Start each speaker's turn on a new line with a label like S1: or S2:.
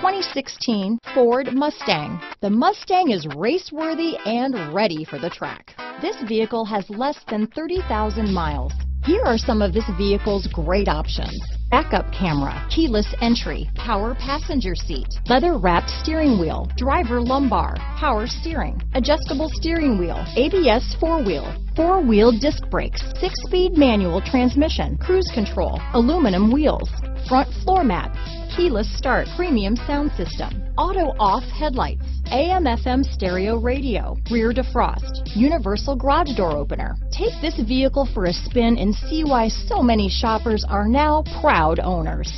S1: 2016 Ford Mustang. The Mustang is race-worthy and ready for the track. This vehicle has less than 30,000 miles. Here are some of this vehicle's great options. Backup camera, keyless entry, power passenger seat, leather wrapped steering wheel, driver lumbar, power steering, adjustable steering wheel, ABS four wheel, four wheel disc brakes, six speed manual transmission, cruise control, aluminum wheels, front floor mats, keyless start, premium sound system, auto off headlights, AM FM stereo radio, rear defrost, universal garage door opener. Take this vehicle for a spin and see why so many shoppers are now proud owners.